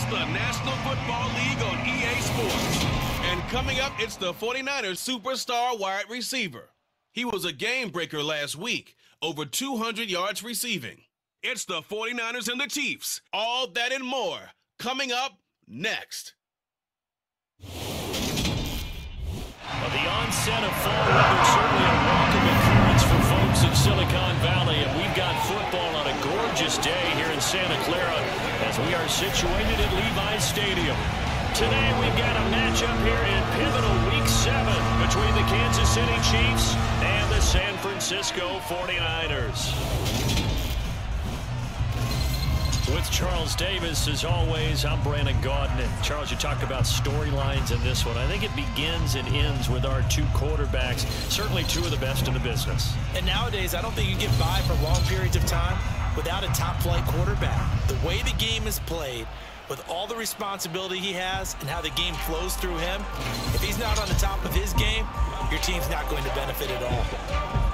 It's the National Football League on EA Sports. And coming up, it's the 49ers superstar wide receiver. He was a game breaker last week, over 200 yards receiving. It's the 49ers and the Chiefs. All that and more coming up next. Well, the onset of fall weather certainly a welcome occurrence for folks in Silicon Valley, and we've got football on a gorgeous day here in Santa Clara as we are situated at Levi's Stadium. Today we've got a matchup here in pivotal Week 7 between the Kansas City Chiefs and the San Francisco 49ers. With Charles Davis, as always, I'm Brandon Gaudin. And Charles, you talked about storylines in this one. I think it begins and ends with our two quarterbacks, certainly two of the best in the business. And nowadays, I don't think you get by for long periods of time without a top-flight quarterback. The way the game is played, with all the responsibility he has and how the game flows through him, if he's not on the top of his game, your team's not going to benefit at all.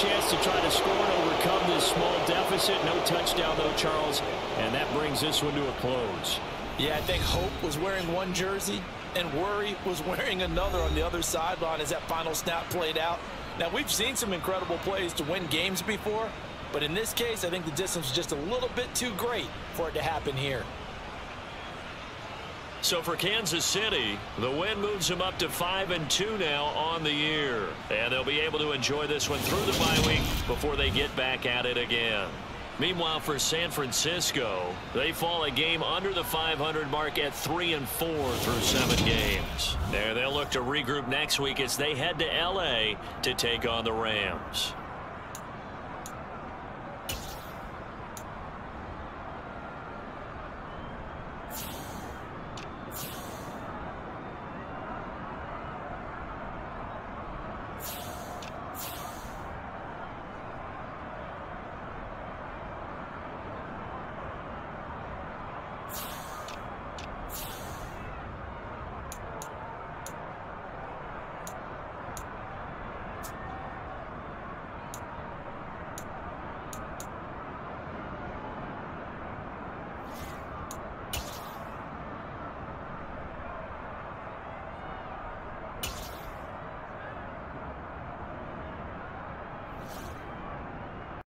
To try to score and overcome this small deficit. No touchdown, though, Charles. And that brings this one to a close. Yeah, I think Hope was wearing one jersey and Worry was wearing another on the other sideline as that final snap played out. Now, we've seen some incredible plays to win games before, but in this case, I think the distance was just a little bit too great for it to happen here. So for Kansas City, the win moves them up to 5 and two now on the year. And they'll be able to enjoy this one through the bye week before they get back at it again. Meanwhile, for San Francisco, they fall a game under the 500 mark at 3 and 4 through seven games. There, they'll look to regroup next week as they head to L.A. to take on the Rams.